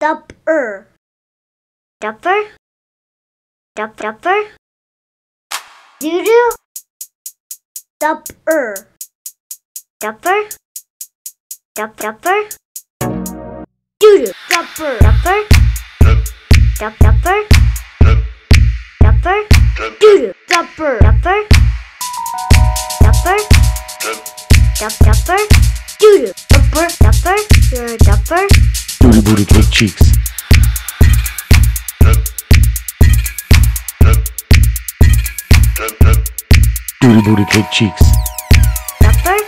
Dupper. Dupper. Dup dupper. Doodoo. Dupper. Dupper. Dup dupper. Doodoo. Dupper. Dupper. Dup dupper. Dupper. Doodoo. Dupper. Dupper. Dupper. Dup dupper. Doodoo. Dupper. Dupper. You're a dupper. Booty booty cake cheeks. Booty booty cake cheeks. Dupper.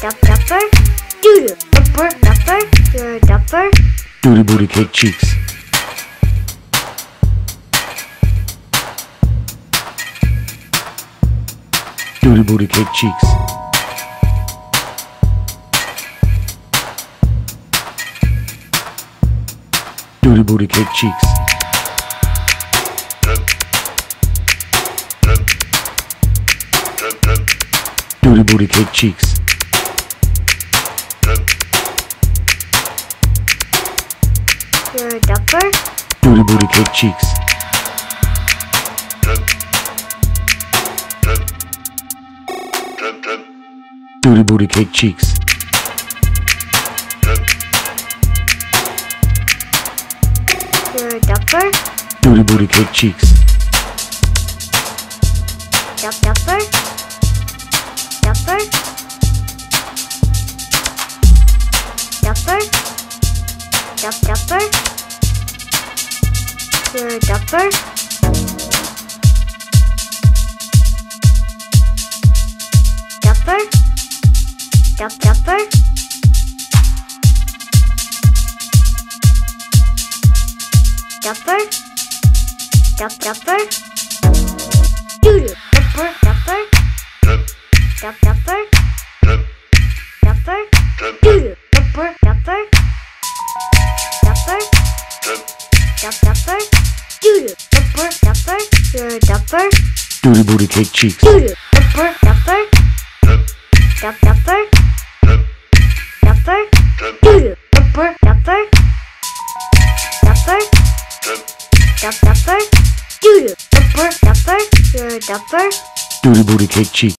Dup dupper. Doodoo. Dupper. Dupper. You're a dupper. Booty booty cake cheeks. Booty booty cake cheeks. Booty booty cake cheeks. Booty booty cake cheeks. You're a dupper. Booty booty cake cheeks. Booty booty cake cheeks. A dupper. Booty booty cake cheeks. Dup dupper. Dupper. Dupper. Dup dupper. A dupper. Dupper. Dup dupper. Dupper. Dup dupper. Doodoo. Dupper. Dupper. Dup dupper. Dupper. Doodoo. Dupper. Dupper. Dupper. Dup dupper. Doodoo. Dupper. Dupper. You're dupper. Booty booty cake cheeks. Doodoo. Dupper. Dupper. Dup dupper. Dupper. Dupper. Dupper. Dupper. Dup dupper. Doodoo. Dupper. Dupper. You're a dupper. Booty booty cake cheeks.